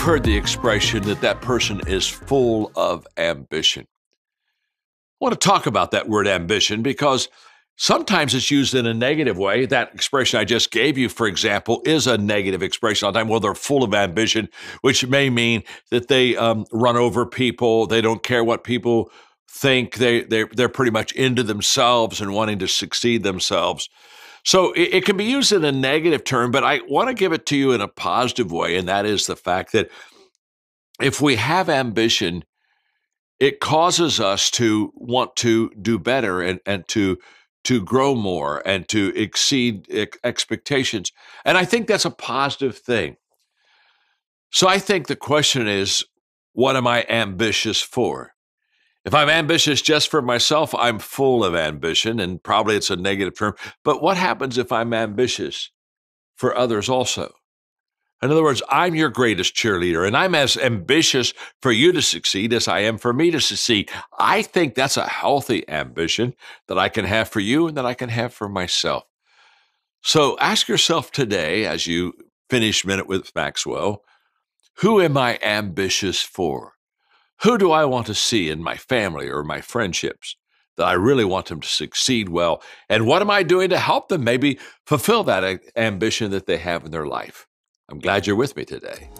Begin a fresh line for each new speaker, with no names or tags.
heard the expression that that person is full of ambition. I want to talk about that word ambition because sometimes it's used in a negative way. That expression I just gave you, for example, is a negative expression all the time. Well, they're full of ambition, which may mean that they um, run over people. They don't care what people think. They they they're pretty much into themselves and wanting to succeed themselves. So it, it, can be used in a negative term, but I want to give it to you in a positive way, and that is the fact that if we have ambition, it causes us to want to do better and, and to to grow more and to exceed expectations. And I think that's a positive thing. So I think the question is, what am I ambitious for? If I'm ambitious just for myself, I'm full of ambition, and probably it's a negative term. But what happens if I'm ambitious for others also? In other words, I'm your greatest cheerleader, and I'm as ambitious for you to succeed as I am for me to succeed. I think that's a healthy ambition that I can have for you and that I can have for myself. So ask yourself today, as you finish Minute with Maxwell, who am I ambitious for? Who do I want to see in my family or my friendships that I really want them to succeed well? And what am I doing to help them maybe fulfill that eh, ambition that they have in their life? I'm glad you're with me today.